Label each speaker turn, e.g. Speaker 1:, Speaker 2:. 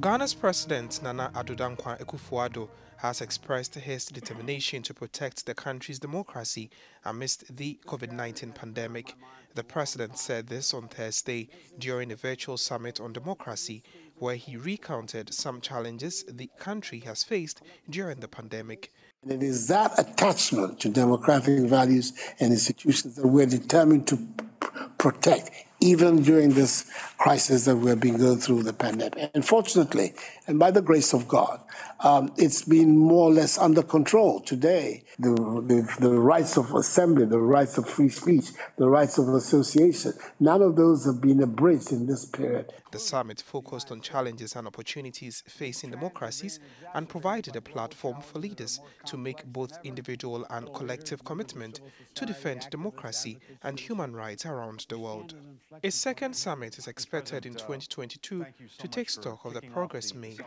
Speaker 1: Ghana's President Nana Addo Dankwa Akufo-Addo has expressed his determination to protect the country's democracy amidst the COVID-19 pandemic. The president said this on Thursday during a virtual summit on democracy where he recounted some challenges the country has faced during the pandemic.
Speaker 2: And it is that attachment to democratic values and institutions that we're determined to protect even during this crisis that we've been going through the pandemic. And fortunately, and by the grace of God, um, it's been more or less under control today. The, the, the, rights of assembly, the rights of free speech, the rights of association, none of those have been abridged in this period.
Speaker 1: The summit focused on challenges and opportunities facing democracies and provided a platform for leaders to make both individual and collective commitment to defend democracy and human rights around the world. A second summit is expected in 2022 to take stock of the progress made.